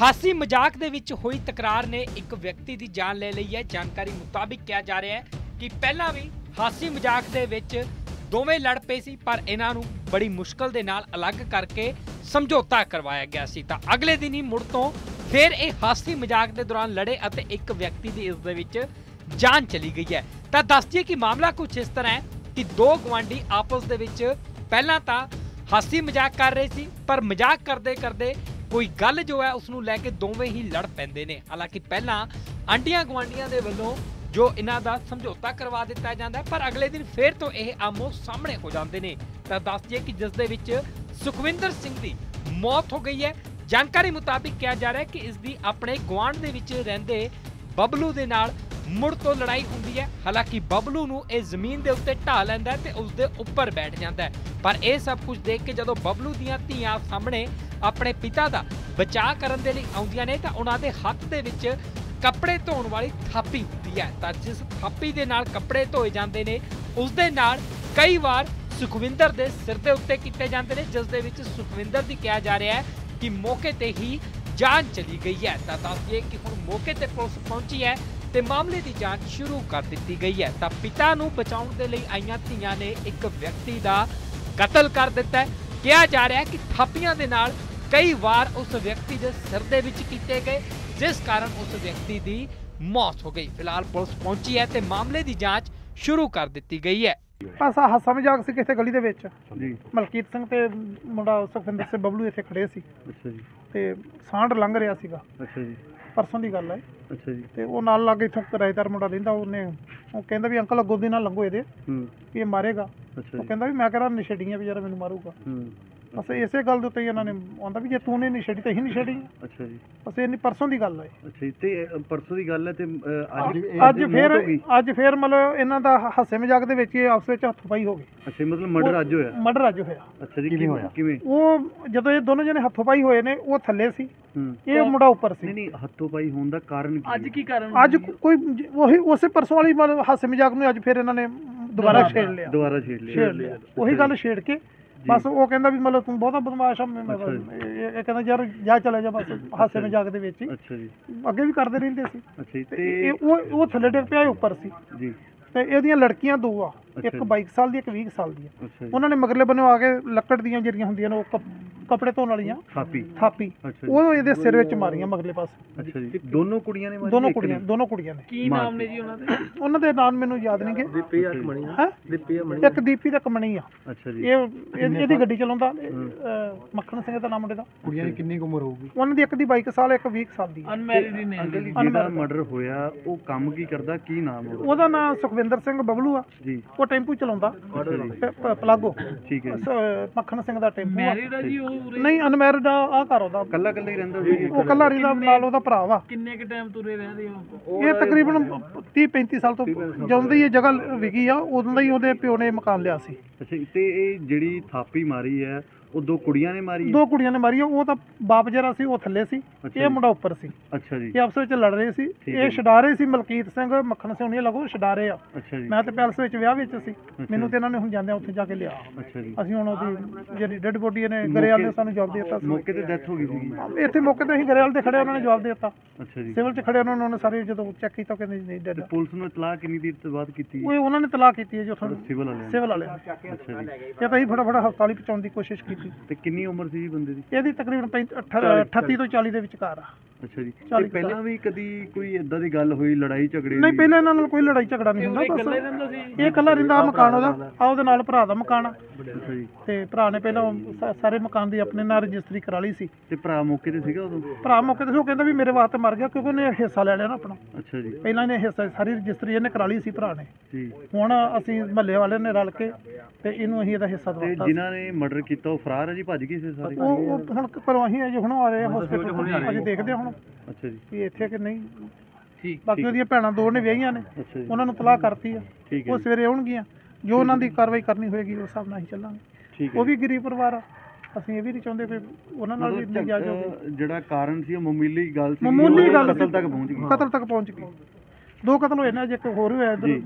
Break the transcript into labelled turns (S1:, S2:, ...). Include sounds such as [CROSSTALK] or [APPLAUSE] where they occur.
S1: ਹਾਸੀ ਮਜ਼ਾਕ ਦੇ ਵਿੱਚ ਹੋਈ ਤਕਰਾਰ ਨੇ ਇੱਕ ਵਿਅਕਤੀ ਦੀ ਜਾਨ ਲੈ ਲਈ ਹੈ। ਜਾਣਕਾਰੀ ਮੁਤਾਬਿਕ ਕਿਹਾ ਜਾ ਰਿਹਾ ਹੈ ਕਿ ਪਹਿਲਾਂ ਵੀ ਹਾਸੀ ਮਜ਼ਾਕ ਦੇ ਵਿੱਚ ਦੋਵੇਂ ਲੜ ਪਏ ਸੀ, ਪਰ ਇਹਨਾਂ ਨੂੰ ਬੜੀ ਮੁਸ਼ਕਲ ਦੇ ਨਾਲ ਅਲੱਗ ਕਰਕੇ ਸਮਝੌਤਾ ਕਰਵਾਇਆ ਗਿਆ ਸੀ। ਤਾਂ ਅਗਲੇ ਦਿਨ ਹੀ ਮੁੜ ਤੋਂ ਫਿਰ ਇਹ ਹਾਸੀ ਮਜ਼ਾਕ ਦੇ ਦੌਰਾਨ ਲੜੇ ਅਤੇ ਇੱਕ ਵਿਅਕਤੀ ਦੀ ਇਸ ਦੇ ਵਿੱਚ ਜਾਨ ਚਲੀ ਗਈ ਹੈ। ਤਾਂ ਦੱਸ ਦਈਏ ਕਿ ਮਾਮਲਾ ਕੁਝ ਇਸ ਤਰ੍ਹਾਂ ਹੈ ਕਿ ਦੋ ਗਵਾਂਢੀ ਆਪਸ ਦੇ ਵਿੱਚ ਪਹਿਲਾਂ ਤਾਂ ਹਾਸੀ ਮਜ਼ਾਕ ਕਰ ਰਹੇ ਸੀ, ਪਰ ਮਜ਼ਾਕ ਕਰਦੇ ਕਰਦੇ ਕੋਈ ਗੱਲ ਜੋ ਹੈ ਉਸ ਨੂੰ ਲੈ ਕੇ ਦੋਵੇਂ ਹੀ ਲੜ ਪੈਂਦੇ ਨੇ। ਹਾਲਾਂਕਿ ਪਹਿਲਾਂ ਆਂਡੀਆਂ ਗਵਾਂਡੀਆਂ ਦੇ ਵੱਲੋਂ ਜੋ ਇਹਨਾਂ ਦਾ ਸਮਝੌਤਾ ਕਰਵਾ ਦਿੱਤਾ ਜਾਂਦਾ ਪਰ ਅਗਲੇ ਦਿਨ ਫੇਰ ਤੋਂ ਇਹ ਆਮੋ ਸਾਹਮਣੇ ਹੋ ਜਾਂਦੇ ਨੇ। ਤਾਂ ਦੱਸ ਦਈਏ ਕਿ ਜਿਸ ਦੇ ਵਿੱਚ ਸੁਖਵਿੰਦਰ ਸਿੰਘ ਦੀ ਮੌਤ ਹੋ ਗਈ ਹੈ। ਜਾਣਕਾਰੀ ਮੁਤਾਬਿਕ ਕਿਹਾ ਜਾ ਰਿਹਾ ਹੈ ਕਿ ਇਸ ਦੀ ਆਪਣੇ ਗੁਆਂਢ ਦੇ ਵਿੱਚ ਰਹਿੰਦੇ ਬਬਲੂ ਦੇ ਨਾਲ ਮੁੜ ਤੋਂ ਲੜਾਈ ਹੁੰਦੀ ਹੈ। ਹਾਲਾਂਕਿ ਬਬਲੂ ਨੂੰ ਇਹ ਜ਼ਮੀਨ ਦੇ ਉੱਤੇ ਢਾ ਲੈਂਦਾ ਹੈ ਤੇ ਉਸ ਦੇ ਉੱਪਰ ਬੈਠ ਜਾਂਦਾ ਪਰ ਇਹ ਸਭ ਕੁਝ ਦੇਖ ਕੇ ਜਦੋਂ ਬਬਲੂ ਦੀਆਂ ਧੀਆਂ ਸਾਹਮਣੇ ਆਪਣੇ ਪਿਤਾ ਦਾ ਬਚਾਅ ਕਰਨ ਦੇ ਲਈ ਆਉਂਦੀਆਂ ਨੇ ਤਾਂ ਉਹਨਾਂ ਦੇ ਹੱਥ ਦੇ ਵਿੱਚ ਕੱਪੜੇ ਧੋਣ ਵਾਲੀ ਥਾਪੀ ਹੁੰਦੀ ਹੈ। ਤਾਂ ਜਿਸ ਥਾਪੀ ਦੇ ਨਾਲ ਕੱਪੜੇ ਧੋਏ ਜਾਂਦੇ ਨੇ, ਉਸ ਦੇ ਨਾਲ ਕਈ ਵਾਰ ਸੁਖਵਿੰਦਰ ਦੇ ਸਿਰ ਦੇ ਉੱਤੇ ਕੀਤੇ ਜਾਂਦੇ ਨੇ, ਜਿਸ ਦੇ ਵਿੱਚ ਸੁਖਵਿੰਦਰ ਦੀ ਕਿਹਾ ਜਾ ਰਿਹਾ ਹੈ ਕਿ ਮੌਕੇ ਤੇ ਹੀ ਜਾਂਚ ਚਲੀ ਗਈ ਹੈ। ਤਾਂ ਦੱਸਦੀਏ ਕਿ ਹੁਣ ਮੌਕੇ ਤੇ ਪੁਲਿਸ ਪਹੁੰਚੀ ਹੈ ਤੇ ਮਾਮਲੇ ਦੀ ਜਾਂਚ ਸ਼ੁਰੂ ਕਰ ਦਿੱਤੀ ਗਈ ਹੈ। ਤਾਂ ਪਿਤਾ ਨੂੰ ਬਚਾਉਣ ਦੇ ਲਈ ਆਈਆਂ ਧੀਆਂ ਨੇ ਇੱਕ ਵਿਅਕਤੀ ਦਾ ਕਤਲ ਕਰ ਦਿੱਤਾ ਹੈ। ਕਿਹਾ ਜਾ ਰਿਹਾ ਹੈ ਕਿ ਥਾਪੀਆਂ ਦੇ ਨਾਲ ਕਈ ਵਾਰ ਉਸ ਵਿਅਕਤੀ ਦੇ ਸਿਰ ਦੇ ਵਿੱਚ ਕੀਤੇ ਗਏ ਜਿਸ ਕਾਰਨ ਉਸ ਵਿਅਕਤੀ ਦੀ ਮੌਤ ਹੋ ਗਈ। ਫਿਲਹਾਲ ਪੁਲਿਸ ਪਹੁੰਚੀ ਹੈ ਤੇ ਮਾਮਲੇ ਦੀ ਜਾਂਚ ਸ਼ੁਰੂ ਕਰ ਦਿੱਤੀ ਗਈ ਹੈ।
S2: ਬਸ ਆਹ ਹਾਸਾ ਮਜ਼ਾਕ ਸੀ ਕਿਸੇ ਗਲੀ ਦੇ ਵਿੱਚ
S3: ਜੀ।
S2: ਮਲਕੀਤ ਸਿੰਘ ਤੇ ਮੁੰਡਾ ਸੁਖਵਿੰਦਰ ਸਿੰਘ ਬਬਲੂ ਇੱਥੇ ਖੜੇ ਸੀ।
S3: ਅੱਛਾ ਜੀ।
S2: ਤੇ ਸਾਂਢ ਲੰਘ ਰਿਹਾ ਸੀਗਾ।
S3: ਅੱਛਾ ਜੀ।
S2: ਪਰਸੋਂ ਦੀ ਗੱਲ ਹੈ।
S3: ਅੱਛਾ ਜੀ।
S2: ਤੇ ਉਹ ਨਾਲ ਲੱਗ ਇੱਥੋਂ ਕਿਰਾਏਦਾਰ ਮੁੰਡਾ ਰਹਿੰਦਾ ਉਹਨੇ ਉਹ ਕਹਿੰਦਾ ਵੀ ਅੰਕਲ ਅੱਗੋਂ ਦੀ ਨਾਲ ਲੰਘੋ ਇਹਦੇ
S3: ਹੂੰ।
S2: ਵੀ ਇਹ ਮਾਰੇਗਾ।
S3: ਅੱਛਾ
S2: ਉਹ
S3: ਜੀ।
S2: ਕਹਿੰਦਾ ਵੀ ਮੈਂ ਕਿਹੜਾ ਨਿਸ਼ੇੜੀਆਂ ਵੀ ਯਾਰ ਮੈਨੂੰ ਮਾਰੂਗਾ।
S3: ਹੂੰ।
S2: ਬਸ ਇਸੇ ਗੱਲ ਦੇ ਉੱਤੇ ਹੀ ਇਹਨਾਂ ਨੇ ਆਉਂਦਾ ਵੀ ਜੇ ਤੂੰ ਨੇ ਨਿਸ਼ੇੜੀ ਤਾਂ ਹੀ ਨਿਸ਼ੇੜੀ
S3: ਅੱਛਾ ਜੀ।
S2: ਬਸ ਇਹ ਨਹੀਂ ਪਰਸੋਂ ਦੀ ਗੱਲ ਹੈ।
S3: ਅੱਛਾ ਜੀ ਤੇ ਪਰਸੋਂ ਦੀ ਗੱਲ ਹੈ ਤੇ ਅੱਜ
S2: ਅੱਜ
S3: ਮੌਤ
S2: ਫੇਰ
S3: ਹੋ ਗਈ।
S2: ਅੱਜ ਫੇਰ ਮਤਲਬ ਇਹਨਾਂ ਦਾ ਹਾਸੇ ਮਜ਼ਾਕ ਦੇ ਵਿੱਚ ਹੀ ਆਪਸ ਵਿੱਚ ਹੱਥੋਂ ਪਾਈ ਹੋ ਗਈ
S3: ਅੱਛਾ ਜੀ, ਮਤਲਬ ਮਰਡਰ ਅੱਜ ਹੋਇਆ?
S2: ਮਰਡਰ ਅੱਜ ਹੋਇਆ।
S3: ਅੱਛਾ ਜੀ ਕਿਵੇਂ ਹੋਇਆ? ਕਿਵੇਂ?
S2: ਉਹ ਜਦੋਂ ਇਹ ਦੋਨੋਂ ਜਣੇ ਹੱਥੋਂ ਪਾਈ ਹੋਏ ਨੇ ਉਹ ਥੱਲੇ ਸੀ।
S3: ਹੂੰ।
S2: ਇਹ ਮੁੰਡਾ ਉੱਪਰ ਸੀ।
S3: ਨਹੀਂ ਨਹੀਂ ਹੱਥੋਂ ਪਾਈ ਹੋਣ ਦਾ ਕਾਰਨ ਕੀ ਅੱਜ ਕੀ
S2: ਅੱਜ ਕੋਈ ਜ- ਉਹੀ ਉਸੇ ਪਰਸੋਂ ਵਾਲੀ ਮਤਲਬ ਹਾਸੇ ਮਜ਼ਾਕ ਨੂੰ ਅੱਜ ਫਿਰ ਇਹਨਾਂ ਨੇ ਦੁਬਾਰਾ ਛੇੜ ਲਿਆ।
S3: ਦੁਬਾਰਾ ਛੇੜ ਲਿਆ।
S2: ਛੇੜ ਲਿਆ। ਉਹੀ ਗੱਲ ਛੇੜ ਕੇ ਬਸ ਉਹ ਕਹਿੰਦਾ ਵੀ ਮਤਲਬ ਤੂੰ ਬਹੁਤਾ ਬਦਮਾਸ਼ ਆ ਮੈਂ- ਮੈਂ-
S3: ਅੱਛਾ ਜੀ।
S2: ਇਹ ਇਹ ਕਹਿੰਦਾ ਯਾਰ ਜਾ ਚਲੇ ਜਾ ਬਸ ਹਾਸੇ ਮਜ਼ਾਕ ਦੇ ਵਿੱਚ ਹੀ।
S3: ਅੱਛਾ ਜੀ।
S2: ਅੱਗੇ ਵੀ ਕਰਦੇ ਰਹਿੰਦੇ ਸੀ।
S3: ਅੱਛਾ ਜੀ
S2: ਤੇ
S3: ਤੇ
S2: ਇਹ ਉਹ ਉਹ ਥੱਲੇ ਡਿੱਗ ਪਿਆ ਇਹ ਉੱਪਰ ਸੀ।
S3: ਜੀ।
S2: ਤੇ ਇਹਦੀਆਂ ਲੜਕੀਆਂ ਦੋ ਆ।
S3: ਅੱਛਾ
S2: ਇੱਕ
S3: ਜੀ।
S2: 22 ਸਾਲ ਦੀ ਇੱਕ 20 ਸਾਲ ਦੀ ਆ।
S3: ਅੱਛਾ ਜੀ।
S2: ਉਹਨਾਂ ਨੇ ਮਗਰਲੇ ਬੰਨੋਂ ਆ ਕੇ ਲੱਕੜ ਦੀਆਂ ਜਿਹੜੀਆਂ ਹੁੰਦੀਆਂ ਨੇ ਉਹ ਕੱਪ- ਕੱਪੜੇ ਧੋਣ ਵਾਲੀਆਂ।
S3: ਥਾਪੀ।
S2: ਥਾਪੀ।
S3: ਅੱਛਾ ਜੀ।
S2: ਉਹ ਇਹਦੇ ਸਿਰ ਵਿੱਚ ਮਾਰੀਆਂ ਮਗਰਲੇ ਪਾਸੇ।
S3: ਅੱਛਾ ਜੀ। ਦੋਨੋਂ ਕੁੜੀਆਂ ਨੇ ਮਾਰੀ
S2: ਦੋਨੋਂ
S3: ਇੱਕ
S2: ਕੁੜੀਆਂ? ਦੋਨੋਂ ਕੁੜੀਆਂ ਨੇ।
S3: ਕੀ ਨਾਮ ਨੇ ਜੀ ਉਹਨਾਂ ਦੇ? [COUGHS]
S2: ਉਹਨਾਂ ਦੇ ਨਾਮ ਮੈਨੂੰ ਯਾਦ ਨਹੀਂਗੇ
S3: ਦੀਪੀ ਅਕਮਣੀ
S2: ਹੈ?
S3: ਦੀਪੀ ਅਕਮਣੀ
S2: ਇੱਕ ਦੀਪੀ ਦਾ ਕਮਣੀ ਆ।
S3: ਅੱਛਾ ਜੀ।
S2: ਇਹ ਇਹ- ਇਹਦੀ ਗੱਡੀ ਚਲਾਉਂਦਾ ਇਹ, ਅਹ, ਮੱਖਣ ਸਿੰਘ ਦਾ ਨਾਮ ਮੁੰਡੇ ਦਾ।
S4: ਕੁੜੀਆਂ ਦੀ ਕਿੰਨੀ ਕੁ ਉਮਰ ਹੋਊਗੀ?
S2: ਉਹਨਾਂ ਦੀ ਇੱਕ ਦੀ 22 ਸਾਲ ਇੱਕ 20 ਸਾਲ ਦੀ ਆ।
S3: ਅਨਮੈਰਿਡ ਨੇ ਅੰਕਲ ਜੀ ਜਿਹਦਾ ਮਰਡਰ ਹੋਇਆ ਉਹ ਕੰਮ ਕੀ ਕਰਦਾ ਕੀ ਨਾਮ ਉਹਦਾ?
S2: ਉਹਦਾ ਨਾਮ ਸੁਖਵਿੰਦਰ ਸਿੰਘ ਬਬਲੂ ਆ।
S3: ਜੀ।
S2: ਉਹ ਟੈਂਪੂ ਚਲਾਉਂਦਾ।
S3: ਅੱਛਾ ਜੀ।
S2: ਪ- ਪ- ਪਲਾਗੋ।
S3: ਠੀਕ ਹੈ ਜੀ।
S2: ਸ- ਮੱਖਣ ਸਿੰਘ ਦਾ ਟੈਂਪੂ ਆ। ਨਹੀਂ ਅਨਮੈਰਿਡ ਆ ਆਹ ਘਰ ਉਹਦਾ।
S3: ਕੱਲਾ ਕੱਲਾ ਹੀ ਰਹਿੰਦਾ ਸੀ।
S2: ਉਹ ਕੱਲਾ ਰੀਦਾ ਨਾਲ ਉਹਦਾ ਭਰਾ ਵਾ।
S5: ਕਿੰਨੇ ਕ ਟਾਈਮ ਤੁਰੇ ਰਹਿੰਦੇ ਹੋ
S2: ਇਹ ਤਕਰੀਬਨ 30 35 ਸਾਲ ਤੋਂ ਜਦੋਂ ਦੀ ਇਹ ਜਗ੍ਹਾ ਵਿਕੀ ਆ ਉਦੋਂ ਦਾ ਹੀ ਉਹਦੇ ਪਿਓ ਨੇ ਮਕਾਨ ਲਿਆ ਸੀ।
S3: ਅੱਛਾ ਤੇ ਇਹ ਜਿਹੜੀ ਥਾਪੀ ਮਾਰੀ ਹੈ ਉਹ ਦੋ ਕੁੜੀਆਂ ਨੇ ਮਾਰੀ ਹੈ
S2: ਦੋ ਕੁੜੀਆਂ ਨੇ ਮਾਰੀਆਂ ਉਹ ਤਾਂ ਬਾਪ ਜਿਹੜਾ ਸੀ ਉਹ ਥੱਲੇ ਸੀ
S3: ਅੱਛਾ
S2: ਇਹ ਮੁੰਡਾ ਉੱਪਰ ਸੀ।
S3: ਅੱਛਾ ਜੀ।
S2: ਇਹ ਆਪਸ ਵਿੱਚ ਲੜ ਰਹੇ ਸੀ।
S3: ਠੀਕ ਹੈ
S2: ਇਹ
S3: ਜੀ।
S2: ਛਡਾ ਰਹੇ ਸੀ ਮਲਕੀਤ ਸਿੰਘ ਮੱਖਣ ਸਿੰਘ ਉਹਨੇ ਲੱਗੋ ਛਡਾ ਰਹੇ ਆ।
S3: ਅੱਛਾ ਜੀ।
S2: ਮੈਂ ਤੇ ਪੈਲਸ ਵਿੱਚ ਵਿਆਹ ਵਿੱਚ ਸੀ। ਮੈਨੂੰ ਤੇ ਇਹਨਾਂ ਨੇ ਹੁਣ ਜਾਂਦਿਆਂ ਉੱਥੇ ਜਾ ਕੇ ਲਿਆ।
S3: ਅੱਛਾ ਜੀ।
S2: ਅਸੀਂ ਹੁਣ ਉਹਦੀ ਜਿਹੜੀ ਡੈਡ ਬੋਡੀ ਨੇ ਗਰੇਵਾਲ ਨੇ ਸਾਨੂੰ ਜਵਾਬ ਦੇ ਦਿੱਤਾ ਸੀ।
S3: ਮੌਕੇ ਤੇ ਡੈਥ ਹੋ ਗਈ ਸੀ
S2: ਇੱਥੇ ਮੌਕੇ ਤੇ ਅਸੀਂ ਗਰੇਵਾਲ ਦੇ ਖੜੇ ਉਹਨਾਂ ਨੇ ਜਵਾਬ ਦੇ ਦਿੱਤਾ।
S3: ਅੱਛਾ ਜੀ।
S2: ਸਿਵਲ 'ਚ ਖੜੇ ਉਹਨਾਂ ਨੇ ਸਾਰੇ ਜਦੋਂ ਚੈੱਕ ਕੀਤਾ ਉਹ ਕਹਿੰਦੇ ਨਹੀਂ ਡੈਡ
S3: ਤੇ ਪੁਲਿਸ ਨੂੰ ਇਤਲਾਹ ਕਿੰਨੀ ਦੇਰ ਤੋਂ ਬਾਅਦ ਕੀਤੀ?
S2: ਉਹ ਉਹਨਾਂ ਨੇ ਤਲਾਕ ਕੀਤੀ ਹੈ ਜੋ
S3: ਸਿਵਲ ਵਾਲਿਆਂ ਨੇ।
S2: ਸਿਵਲ ਵਾਲੇ ਨੇ।
S3: ਅੱਛਾ ਜੀ।
S2: ਇਹ ਤਾਂ ਅਸੀਂ ਫਟਾਫਟ ਹਸਪਤਾਲ ਹੀ ਪਹੁੰਚਾਉਣ ਦੀ ਕੋਸ਼ਿਸ਼ ਕੀਤੀ।
S3: ਤੇ ਕਿੰਨੀ ਉਮਰ ਸੀ ਜੀ ਬੰਦੇ ਦੀ?
S2: ਇਹਦੀ ਤਕਰੀਬਨ 38 ਤੋਂ 40 ਦੇ ਵਿਚਕਾਰ ਆ।
S3: ਅੱਛਾ ਜੀ। ਤੇ
S2: ਚਾਲੀ
S3: ਪਹਿਲਾਂ ਵੀ ਕਦੀ ਕੋਈ ਇਦਾਂ ਦੀ ਗੱਲ ਹੋਈ ਲੜਾਈ ਝਗੜੇ
S2: ਨਹੀਂ
S3: ਦੀ?
S2: ਪਹਿਲਾਂ ਇਹਨਾਂ ਨਾਲ ਕੋਈ ਲੜਾਈ ਝਗੜਾ ਨਹੀਂ ਹੁੰਦਾ ਬਸ। ਇਹ ਇਕੱਲਾ ਰਹਿੰਦਾ ਆਹ ਮਕਾਨ ਉਹਦਾ ਆ ਉਹਦੇ ਨਾਲ ਭਰਾ ਦਾ ਮਕਾਨ। ਆ
S3: ਅੱਛਾ ਜੀ।
S2: ਤੇ ਭਰਾ ਨੇ ਪਹਿਲਾਂ ਸਾ- ਸਾਰੇ ਮਕਾਨ ਦੀ ਆਪਣੇ ਨਾਲ ਰਜਿਸਟਰੀ ਕਰਾ ਲਈ ਸੀ।
S3: ਤੇ ਭਰਾ ਮੌਕੇ ਤੇ ਸੀਗਾ ਉਦੋਂ?
S2: ਭਰਾ ਮੌਕੇ ਤੇ ਸੀ, ਉਹ ਕਹਿੰਦਾ ਵੀ ਮੇਰੇ ਵਾਸਤੇ ਮਰ ਗਿਆ ਕਿਉਂਕਿ ਉਹਨੇ ਹਿੱਸਾ ਲੈ ਲਿਆ ਨਾ ਆਪਣਾ।
S3: ਅੱਛਾ ਜੀ।
S2: ਪਹਿਲਾਂ ਇਹਨੇ ਹਿੱਸਾ ਸਾਰੀ ਰਜਿਸਟਰੀ ਇਹਨੇ ਕਰਾ ਲਈ ਸੀ ਭਰਾ ਨੇ।
S3: ਜੀ।
S2: ਹੁਣ ਅਸੀਂ ਮਹੱਲੇ ਵਾਲਿਆਂ ਨੇ ਰਲ ਕੇ ਤੇ ਇਹਨੂੰ ਅਸੀਂ ਇਹਦਾ ਹਿੱਸਾ
S3: ਤੇ
S2: ਦਵਾਤਾ
S3: ਜਿਨ੍ਹਾਂ ਨੇ ਮਰਡਰ ਕੀਤਾ ਉਹ ਫਰਾਰ ਹੈ ਜੀ ਭੱਜ ਗਏ ਸੀ ਸਾਰੇ?
S2: ਉਹ ਉਹ ਹੁਣ ਘਰੋਂ ਅਸੀਂ ਅਜੇ ਹੁਣ ਆ ਰਹੇ ਹਸਪੀਟਲ ਅਜੇ ਦੇਖਦੇ ਹਾਂ ਹੁਣ।
S3: ਅੱਛਾ ਜੀ।
S2: ਵੀ ਇੱਥੇ ਕਿ ਨਹੀਂ?
S5: ਠੀਕ
S2: ਬਾਕੀ ਉਹਦੀਆਂ ਭੈਣਾਂ ਦੋ ਨੇ ਵਿਆਹੀਆਂ ਨੇ।
S3: ਅੱਛਾ ਜੀ।
S2: ਉਹਨਾਂ ਨੂੰ ਤਲਾਕ ਕਰਤੀ ਆ।
S3: ਠੀਕ ਹੈ
S2: ਉਹ ਸਵੇਰੇ ਆਉਣਗੀਆਂ। ਜੋ ਉਹਨਾਂ ਦੀ ਕਾਰਵਾਈ ਕਰਨੀ ਹੋਏਗੀ ਉਸ ਹਿਸਾਬ ਨਾਲ ਅਸੀਂ ਚੱਲਾਂਗੇ।
S3: ਠੀਕ ਹੈ
S2: ਉਹ ਵੀ ਗਰੀਬ ਪਰਿਵਾਰ ਆ। ਅਸੀਂ ਇਹ ਵੀ ਨਹੀਂ ਚਾਹੁੰਦੇ ਕਿ ਉਹਨਾਂ ਨਾਲ ਵੀ
S3: ਮਤਲਬ
S2: ਇੰਨੀ ਜਾ ਜਾਵੇ
S3: ਝਗ- ਜਿਹੜਾ ਕਾਰਨ ਸੀ ਉਹ ਮਾਮੂਲੀ ਗੱਲ ਸੀ
S2: ਮਾਮੂਲੀ
S3: ਉਹ
S2: ਗੱਲ
S3: ਕਤਲ
S2: ਸੀ।
S3: ਤੱਕ ਪਹੁੰਚ ਗਈ।
S2: ਕਤਲ ਤੱਕ ਪਹੁੰਚ ਗਈ। ਦੋ ਕਤਲ ਹੋਏ ਨੇ ਅਜੇ ਇੱਕ ਹੋਰ ਹੋਇਆ ਇੱਧਰ।
S3: ਜੀ।